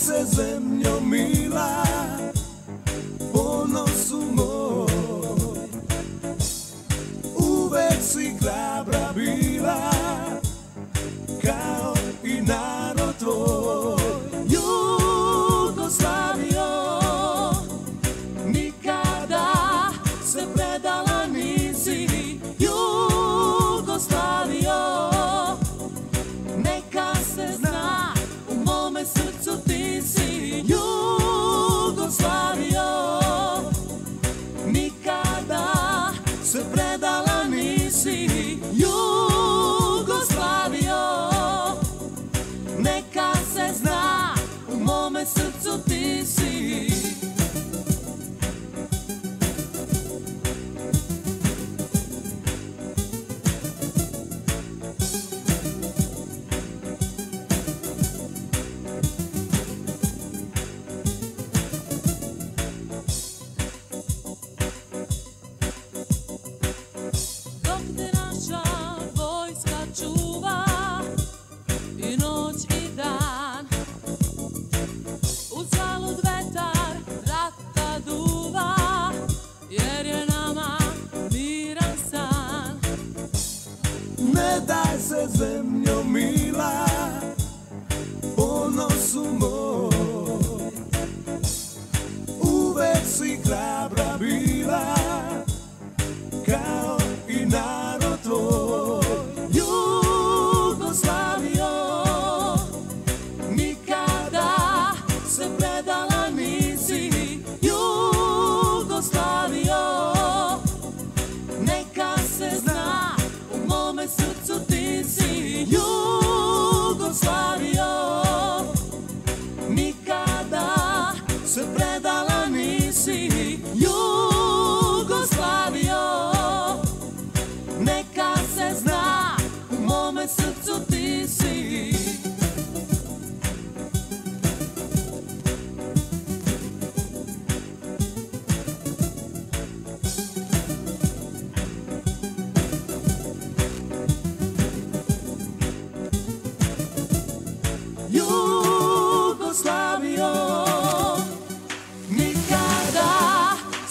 se zemljo mila se predala nisi Jugoslavio. Neka se zna u mome srcu ti si Ne daj se zemljo mila Ponosu moj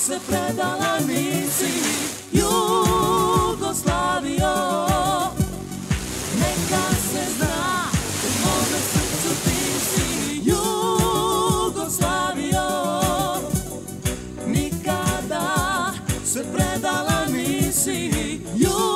se predala nisi Jugoslavio. Neka se zna u mome srcu ti si Jugoslavio. Nikada se predala nisi Jugoslavio.